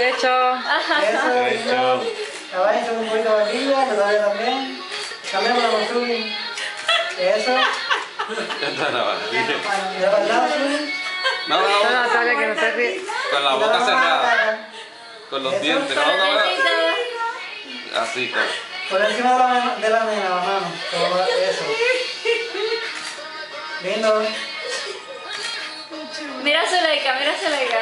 Derecho. Eso, Derecho. Caballo, un poquito de arriba, que todavía también. Cambiamos la postura. Eso. Esta no va. Mira para el lado, No, no, No, no. Natalia, que no se ríe. Con la boca cerrada. Con los Eso. dientes. La boca cerrada. Así, con. Por encima de la, mano- de la nena, la mano. Todo eso. Lindo. Mira Zuleika, mira Zuleika.